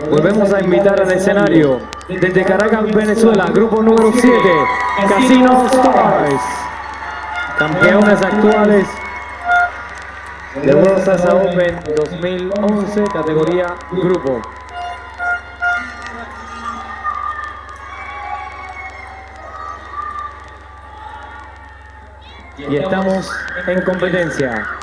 Volvemos a invitar al escenario desde Caracas, Venezuela, grupo número 7, Casino Stars, campeones actuales de World Salsa Open 2011, categoría grupo. Y estamos en competencia.